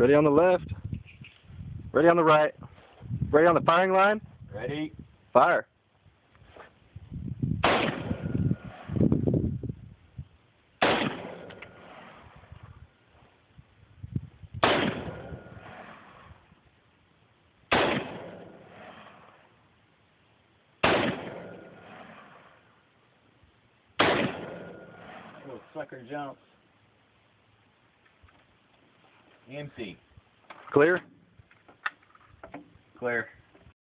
Ready on the left. Ready on the right. Ready on the firing line. Ready? Fire. Little sucker jumps. EMC. Clear. Clear.